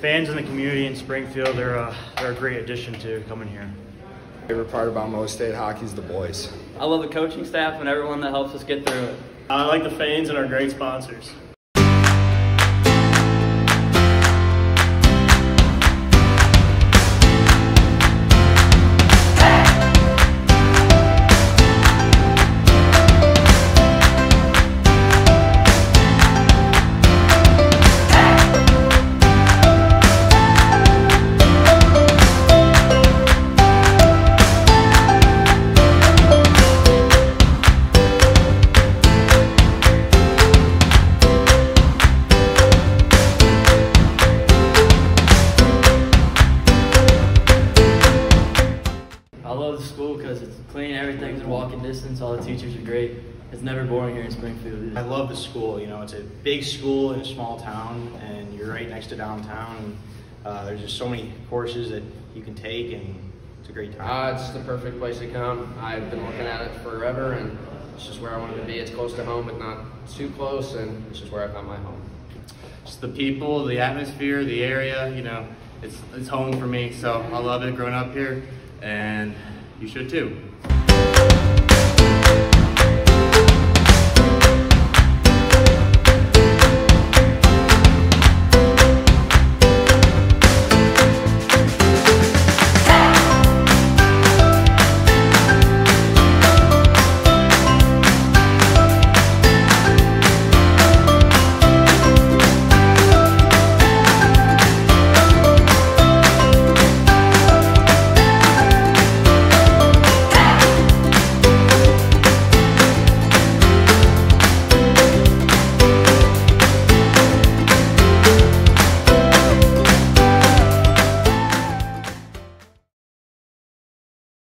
fans in the community in Springfield, they're, a they're a great addition to coming here. Favorite part about Mo State hockey is the boys. I love the coaching staff and everyone that helps us get through it. I like the fans and our great sponsors. I love the school because it's clean, everything's in walking distance, all the teachers are great. It's never boring here in Springfield. I love the school. You know, it's a big school in a small town, and you're right next to downtown. And uh, there's just so many courses that you can take, and it's a great time. Uh, it's the perfect place to come. I've been looking at it forever, and it's just where I wanted to be. It's close to home, but not too close, and it's just where I found my home. It's the people, the atmosphere, the area, you know, it's, it's home for me. So I love it growing up here, and you should too.